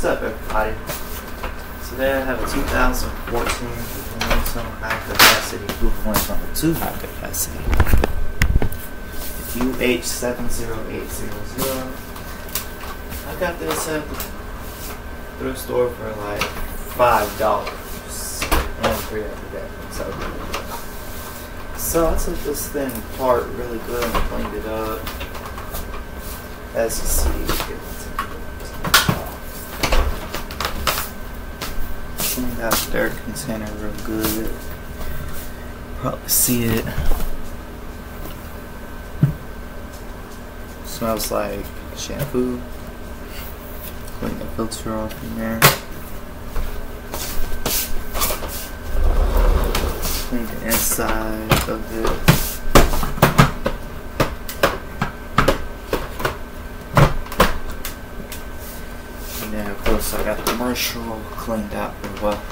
What's up, everybody? Today I have a 2014 Hoover high capacity Hoover Windtunnel 2 high capacity. UH70800. I got this at the thrift store for like five dollars and three every day. So, so I took this thing apart really good and cleaned it up. As you see, out dirt container real good. Probably see it. Smells like shampoo. Clean the filter off in there. Clean the inside of it. Course I got the commercial cleaned out pretty well.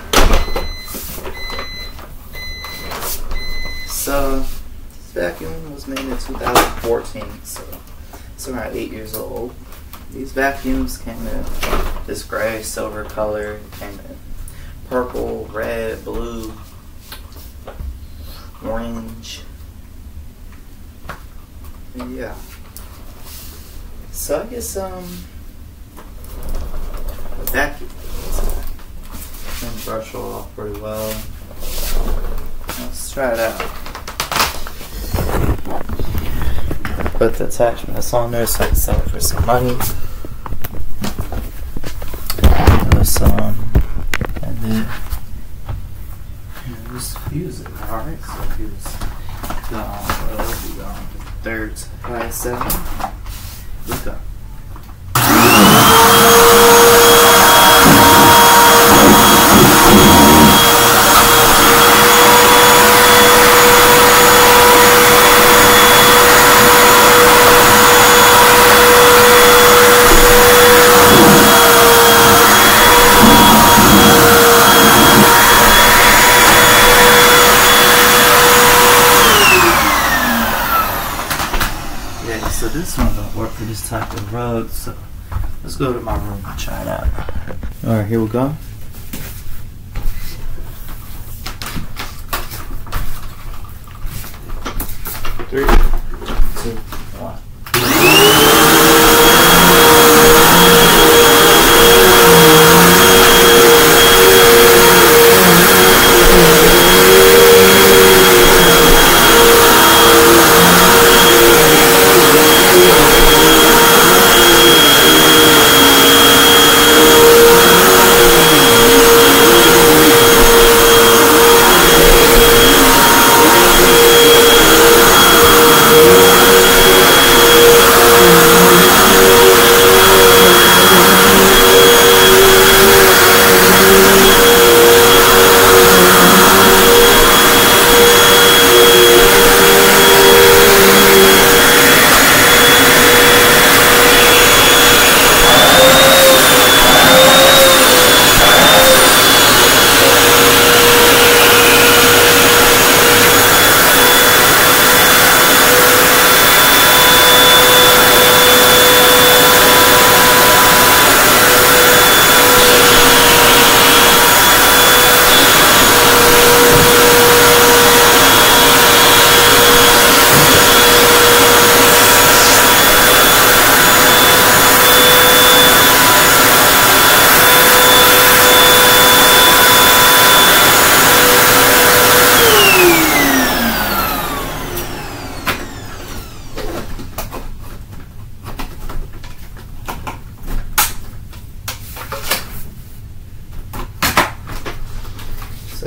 So this vacuum was made in 2014, so it's around eight years old. These vacuums came in this gray silver color, came in purple, red, blue, orange. Yeah. So I guess um vacuum. And brush all off pretty well. Let's try it out. Put the attachments on there so I can sell it for some money. Some and then just fuse it. Alright, so fuse. Well, be gone. Third, five, seven. Look go. Yeah, so this one don't work for this type of rug, so let's go to my room and try it out. Alright, here we go. Three, two, one.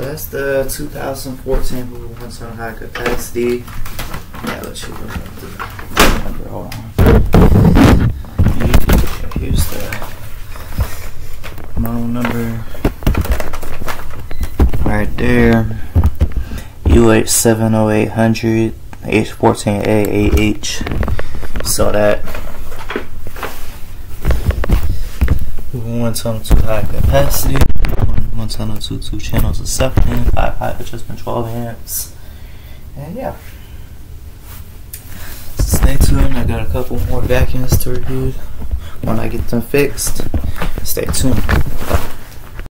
That's the 2014 Hoover Windtunnel High Capacity. Yeah, let's see what the number. Hold on. Here's the model number right there. UH70800 H14A8H. So that Hoover Windtunnel 2 High Capacity. Windtunnel, two two channels of seven, five high adjustment, twelve amps, and yeah. So stay tuned. I got a couple more vacuums to review when I get them fixed. stay tuned.